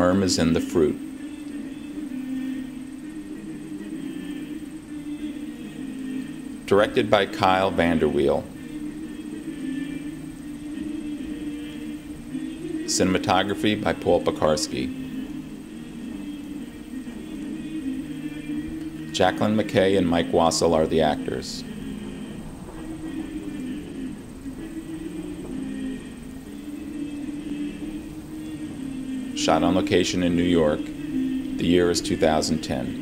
worm is in the fruit. Directed by Kiel Vander Wiele. Cinematography by Paul Pikarsky. Jacqueline McKay and Mike Wassel are the actors. Shot on location in New York. The year is 2010.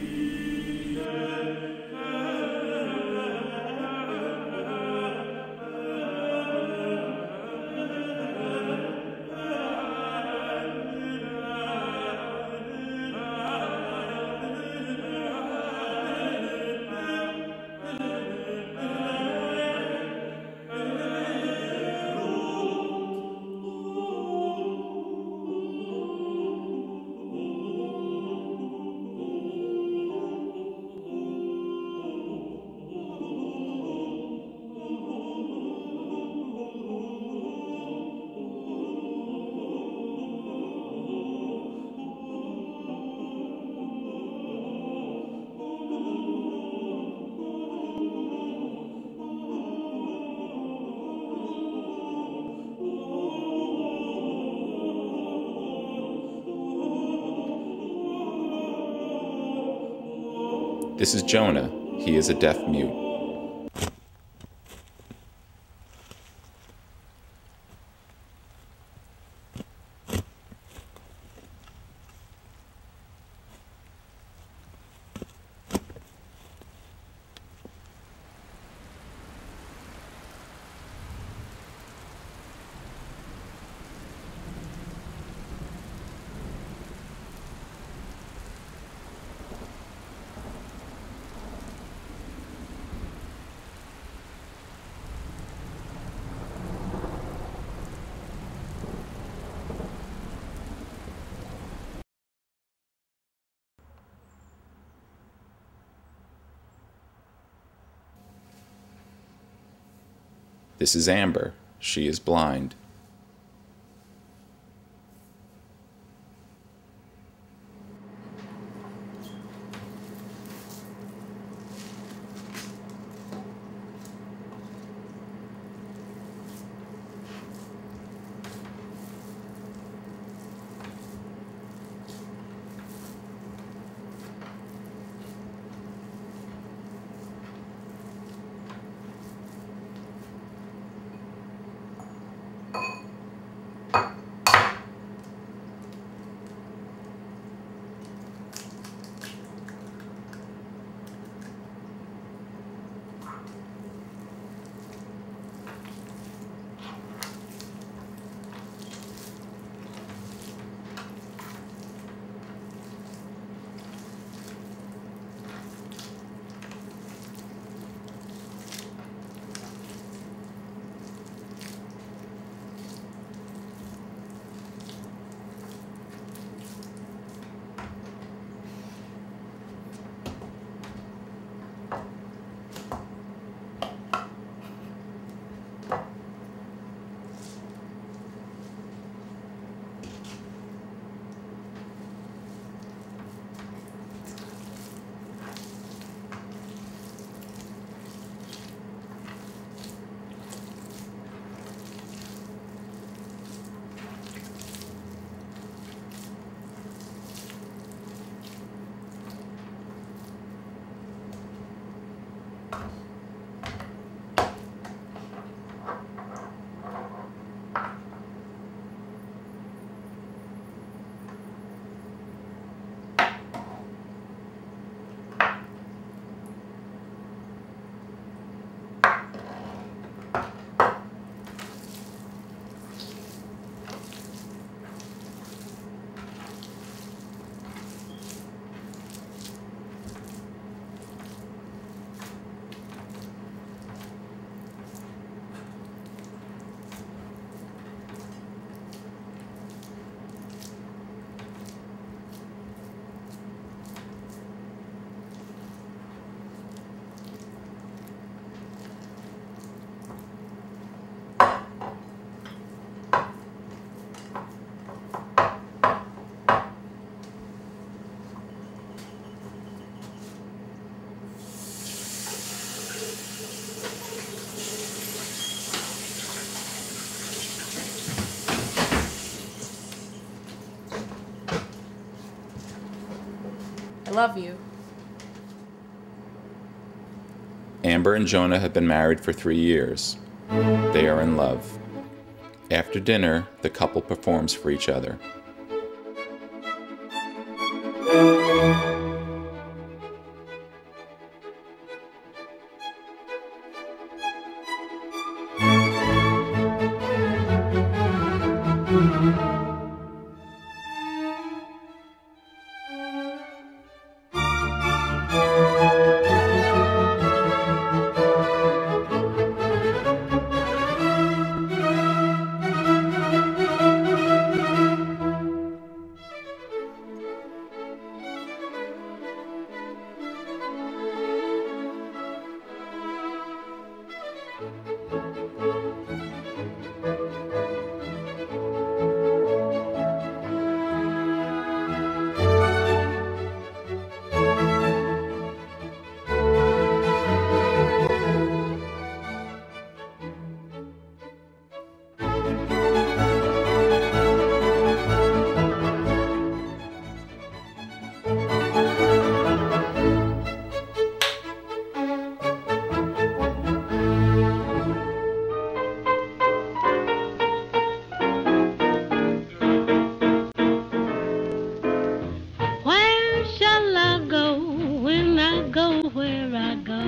This is Jonah. He is a deaf mute. This is Amber. She is blind. love you. Amber and Jonah have been married for three years. They are in love. After dinner, the couple performs for each other.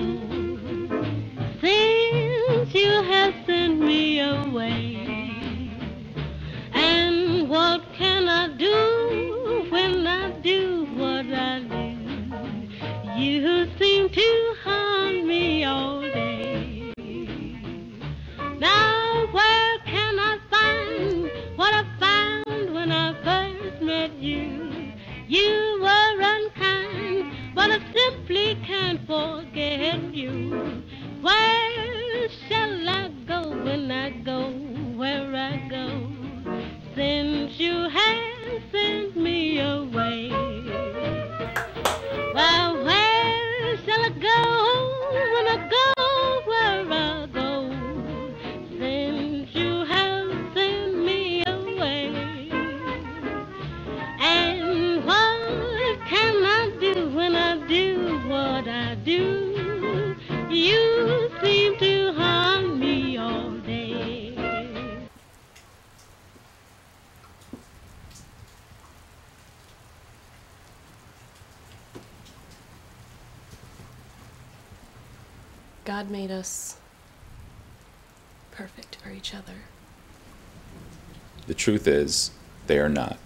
you. God made us perfect for each other. The truth is, they are not.